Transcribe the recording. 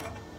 you